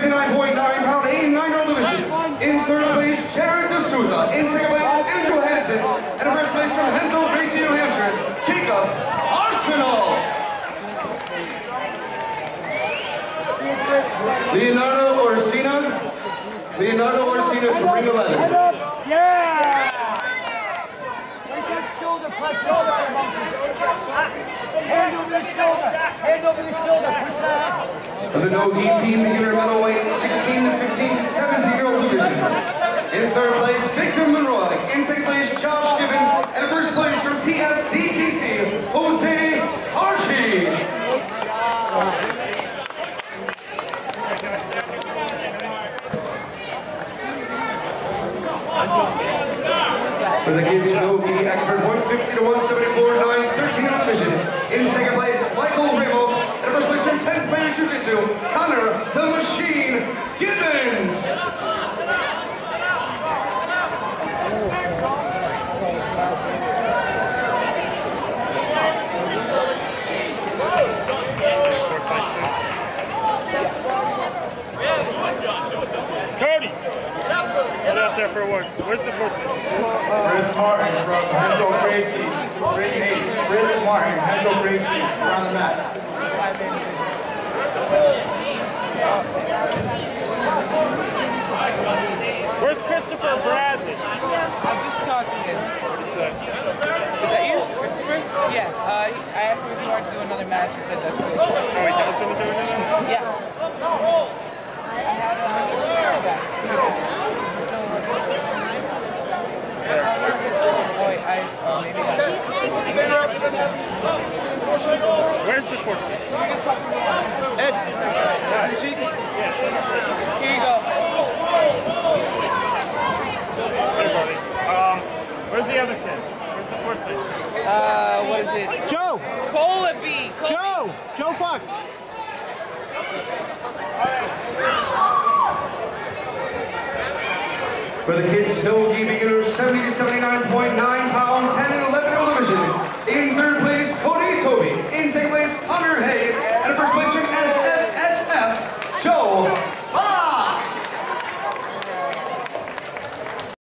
59.9 pound 89 year old division. In third place, Jared D'Souza. In second place, Andrew Hansen. And in first place from Hensel, Gracie, New Hampshire, Jacob Arsenal. Leonardo Orsina. Leonardo Orsina to ring 11. Yeah! Shoulder, press shoulder, Hand over the shoulder, hand over the shoulder, push that. Of the no-gi team beginner middleweight 16 to 15, 17 year old division. In third place, Victor Monroy. In second place, Josh Gibbon. And in first place from PSDTC, Jose Archie. For the kids, no-gi expert, 150 to 174, 9, 13 year old division. In second there for awards. Where's the fourth place? Chris Martin from Hensel Gracie. Ring 8. Chris Martin, Hensel Gracie. Around the mat. Where's Christopher Bradley? I'm just talking to him. What's that? Is that you, Christopher? Yeah. Uh, I asked him if he wanted to do another match. He said that's cool. Oh, he does want to do it Yeah. I had a Ed, the sheet? Here you go. Um, where's the other kid? Where's the fourth place? Uh, what is it? Joe! Cola Joe! Joe Fox! For the kids, Hill Gaming Universe 70 70